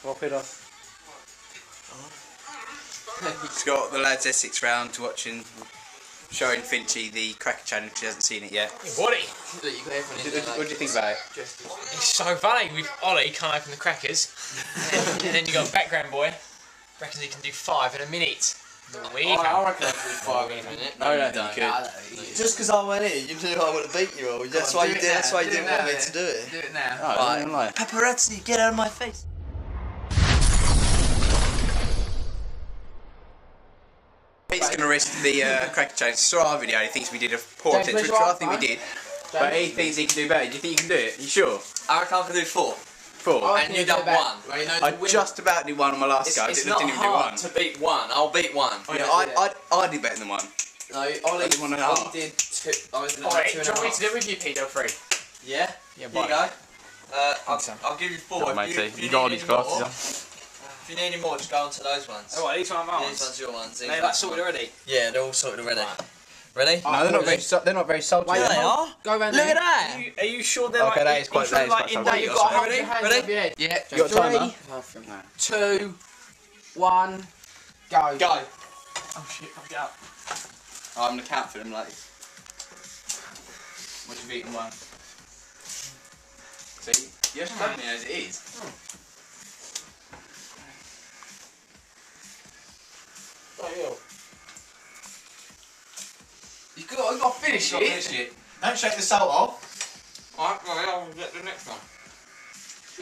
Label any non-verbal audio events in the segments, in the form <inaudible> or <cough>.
Swap it off. Scott, the lads Essex round watching, showing Finchy the cracker challenge. She hasn't seen it yet. What? What, what, what do you think about it? It's so funny. With Ollie can't open the crackers, <laughs> and then you got background boy. Reckons he can do five in a minute. No, we I, I reckon I can do five in a minute. No, no, you could. Just because I went in, you knew I would have beat you all. That's on, why you did. Now. That's why you do didn't now, want me to do it. Do it now. No, I don't. Paparazzi, get out of my face. He's going to risk the uh, cracker challenge. Saw our video. He thinks we did a poor attempt, which I think we iPhone? did. But he thinks he can do better. Do you think you can do it? You sure? I reckon I can do four. Four. And you done one. Well, you know, I win- just about did one on my last It's, go. I it's didn't, not didn't even do hard one. to beat one. I'll beat one. Oh, yeah, I, I, I did better than one. No, Ollie, I did one and a half. Ollie did two. I was in Alright, two do and you a want me half. to do it with you, Peter? Free. Yeah. Yeah, Here you go. Uh, I'll, so. I'll give you four. Come on, If matey. You got all need these any more- If you need any more, just go on to those ones. Oh, these are my ones. These ones are your ones. They these like ones. sorted already. Yeah, they're all sorted already. Ready? Oh, no, they're not very. su- They're not very salty. Yeah, are they they? are. Go around Look at that. Are you, are you sure they're Okay, like? that is quite- that is like quite in salty. You've or got something? Ready? Ready? above your head. Yeah. You got a timer? Three, Two, one, go. go. Oh shit! I'll get up. Oh, I'm gonna count for them like. What you've eaten one. See, you're just telling me as it is. You got, you got to finish it. finish it. Don't shake the salt off. Alright, well, I'll get the next one. <laughs>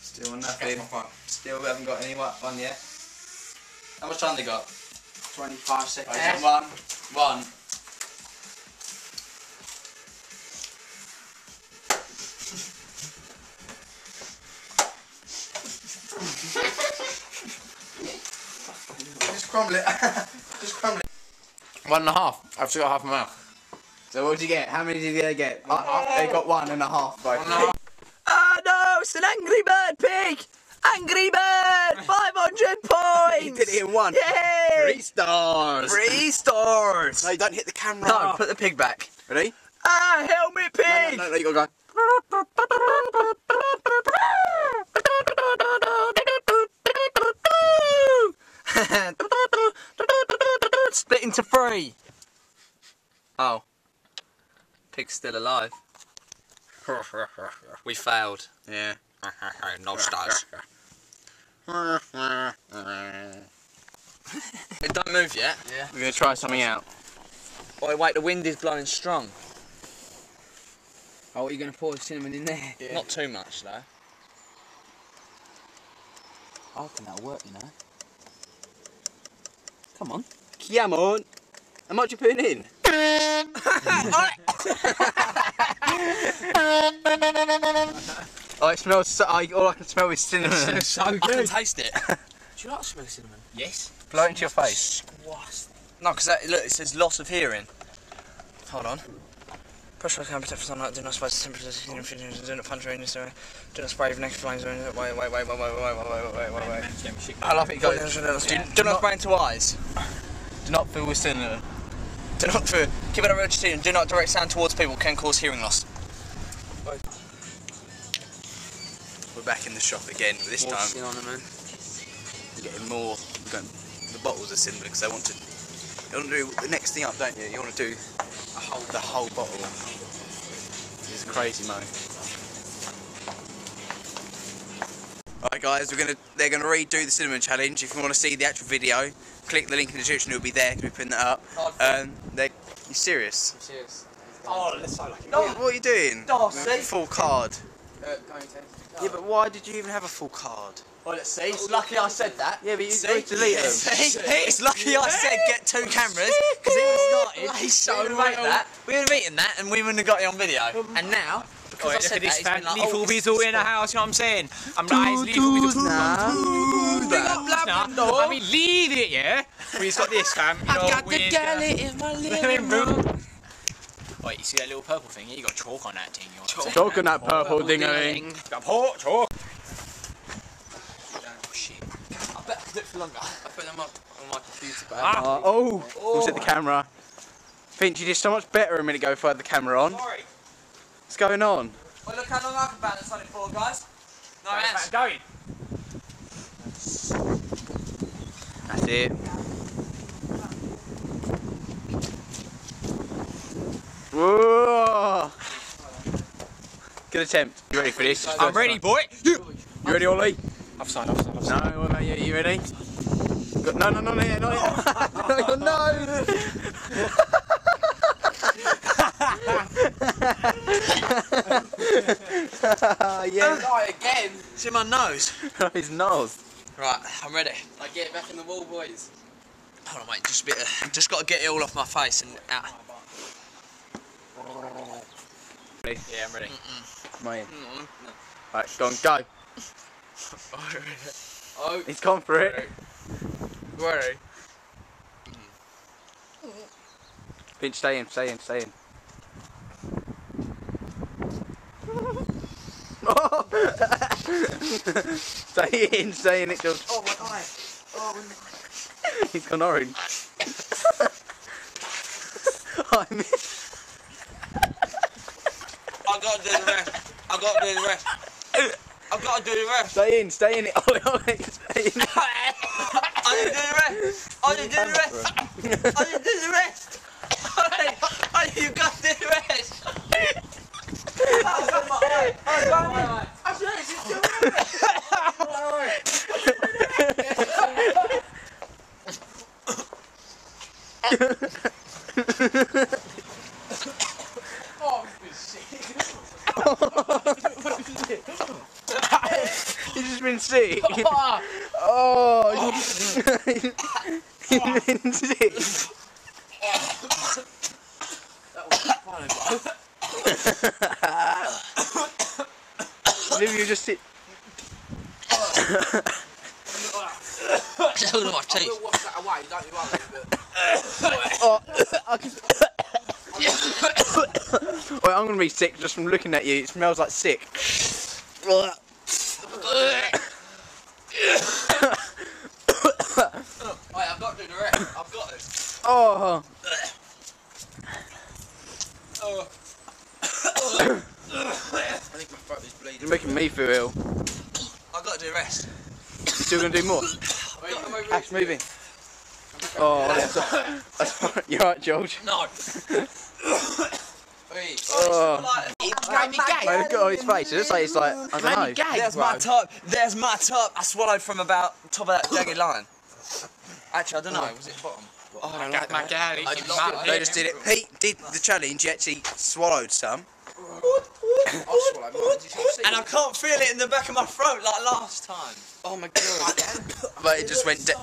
Still nothing. Still we haven't got any one one yet. How much time they got? 25 seconds. Right, one. One. <laughs> Just crumble it. <laughs> Just crumble it. One and a half. I've still got half a mouth. So what did you get? How many did they get? I, I, they got one and a half. Both. Ah no, it's an Angry Bird pig! Angry Bird! <laughs> 500 points! He did it in one. Yay! Three stars. Three stars! No, don't hit the camera. No, put the pig back. Ready? Ah, help me, No, pig! no, no, no, you gotta go. <laughs> Split into three. Oh. Pig's still alive. <laughs> we failed. Yeah. <laughs> no stars. <laughs> It don't move yet. Yeah. We're gonna try something out. Oh wait, the wind is blowing strong. Oh, are you're going to pour the cinnamon in there? Not too much though. I think that'll work, you know. Come on. Come on. How much you putting in? oh, it smells. So, I, all I can smell is cinnamon. so good. I can taste it. Do you like the smell of cinnamon? Yes. Blow it into your face. No, because look, it says loss of hearing. Hold on. Pressure can protect from sunlight. Do not spray the temperature. Do not punch rain. Do not spray with negative flames. Wait, wait, wait, wait, wait, wait, wait, wait, wait, wait, wait. I love it. Do, Goes, do, do not spray into eyes. Do not fill with uh, cinnamon. Do not for, keep it at rotation. Do not direct sound towards people. Can cause hearing loss. We're back in the shop again, but this time it, man. we're getting more. We're going, the bottles are cinnamon because they want to. You want to do the next thing up, don't you? You want to do a whole, the whole bottle. It's crazy, mate. Alright guys, we're gonna they're gonna redo the cinnamon challenge. If you want to see the actual video, click the link in the description, it'll be there, we're putting that up. Um they you serious? Serious. Oh, that's so lucky. What, what are you doing? Darcy. Full card. Uh, going to. Yeah, but why did you even have a full card? Well, let's see. It's lucky I said that. Yeah, but you See? delete them. <laughs> See? <laughs> It's lucky I said get two cameras because it was. <laughs> He's so we would have that. We would have eaten that and we wouldn't have got it on video. And now, because Oh, I look said at this that, he's been like, Lethal oh, Weasel in the house, you know what I'm saying? I'm like, it's Lethal Weasel. Big up Nah, I mean, leave it, yeah? But he's got this, fam. You know, got the with, galley in my <laughs> living room. Wait, you see that little purple thing? You got chalk on that thing. You want Chalk on that purple dingling. Got pork, chalk. Oh, shit. I bet I could do it for longer. I put them up on my computer. Ah. Uh, oh, oh. at the camera. Finch, you did so much better a minute ago if I had the camera on. Sorry. What's going on? Well, look how long I can balance on it for, guys. No hands. Going. That's it. Whoa! Good attempt. You ready for this? I'm ready, boy. You ready, Ollie? Offside, offside, offside. No, what about you? You ready? Go- No, no, no, no, no, no, no. <laughs> yeah, Die again. It's in my nose. <laughs> his nose. Right, I'm ready. I get it back in the wall, boys. Hold on, mate. Just a bit. Of, just got to get it all off my face and out. Yeah, I'm ready. Mate. Right, go on, go. <laughs> Oh, He's gone for it. Ready? Finch, stay in, stay in, stay in. <laughs> stay in, stay in it, George. oh my eye. Oh, <laughs> He's gone orange. <laughs> I miss. I gotta do the rest. I gotta do the rest. I gotta do the rest. Stay in, stay in it. Ollie, Ollie, stay in. I didn't do the rest. I didn't do the rest. I didn't do the rest. I, I, you got the rest. Oh, got my eye. Oh, my eye. I swear it's just doing it. He's just been sick. oh, he's been sick. Maybe you just sit. My teeth. We'll wash that away, don't you Oh, I can... <coughs> Wait, I'm gonna be sick just from looking at you. It smells like sick. Wait, I've got to do the rest. I've got to. Oh, Oh. I think my throat is bleeding. you're making me feel ill. I've got to do rest. Still gonna do more? Ash, moving. Oh, that's, that's all right. You're right, George. No. Wait, Oh, gay, me gay. Mate, look at his face. It looks like it's like I don't know. There's my top. There's my top. I swallowed from about top of that jagged line. Actually, I don't know. Was it bottom? Oh, I don't like my that. galley. I keep lost my it. They just did it. Pete did the challenge. He actually swallowed some. I'll swallow mine. Did you see? And I can't feel it in the back of my throat like last time. Oh my god. But it just went da-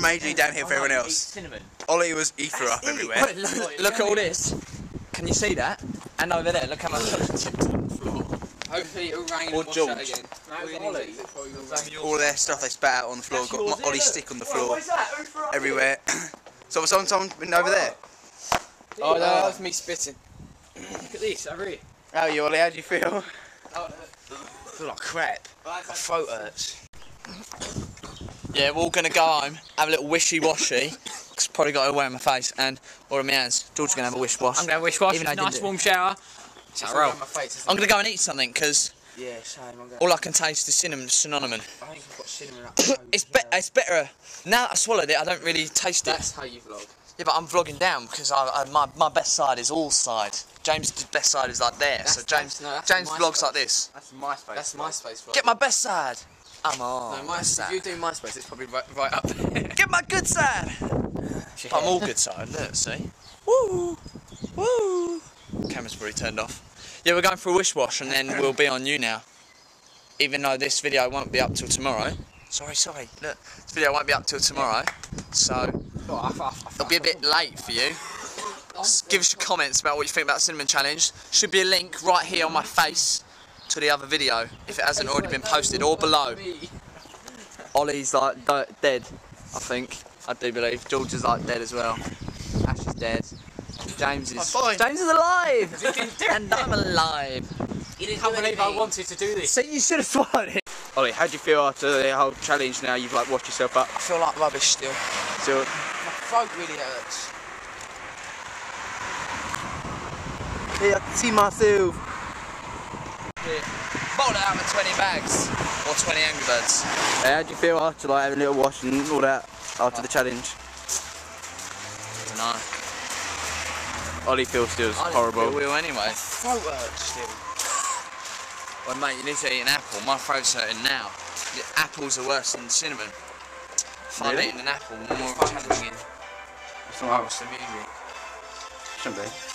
majorly downhill for everyone else. Cinnamon. Ollie was he threw up everywhere. look, look at all this. Can you see that? And over there, look how much chocolate chips on the floor. Hopefully it'll rain Or and wash George. again. All you need is it probably will rain. All their stuff they spat out on the floor. Got Ollie's stick on the floor everywhere. <clears throat> so someone, someone been over there. Oh no, that was me spitting. Look at this, over here. How are you, Ollie? How do you feel? I feel like crap. My throat hurts. Yeah, we're all gonna go home, have a little wishy washy. Cause probably got it away on my face and or on my hands. George's gonna have a wish wash. I'm going to wish wash. Even though I didn't Nice do it. warm shower. It's Alright. all around my face. isn't I'm gonna go and eat something because it? Yeah. I'm all I can taste is cinnamon, cinnamon. I think I've got cinnamon up. <coughs> It's be- it's better now that I swallowed it. I don't really taste it. That's how you vlog. Yeah, but I'm vlogging down because I, I, my my best side is all side. James' best side is like there. so James that's- no, that's James vlogs side. like this. That's MySpace. That's MySpace vlog. Get my best side. I'm on. No, my, if you do MySpace, it's probably right, right up there. <laughs> Get my good side. <laughs> But I'm all good side. Look, see. Woo, woo. Camera's probably turned off. Yeah, we're going for a wish wash and then we'll be on you now. Even though this video won't be up till tomorrow. Sorry, sorry. Look, this video won't be up till tomorrow, so it'll be a bit late for you. S- Give us your comments about what you think about cinnamon challenge. Should be a link right here on my face to the other video if it hasn't already been posted or below. Ollie's like dead, I think. I do believe. George is like dead as well. Ash is dead. James is fine. James is alive, <laughs> and I'm alive. I can't believe I wanted to do this. So you should have swallowed it. Ollie, how do you feel after the whole challenge? Now you've like washed yourself up. I feel like rubbish still. Still? My throat really hurts. hey, I can see myself. it. Bottle it out with 20 bags. Or 20 Angry Birds. Hey, how do you feel after like having a little wash and all that after the challenge? Dunno. Ollie feels still I didn't horrible. feel Will anyway. Throat hurts still. Well, mate, you need to eat an apple. My throat's hurting now. The apples are worse than cinnamon. Fun Really? eating an apple, more challenging. It's not It's the music. Shouldn't be.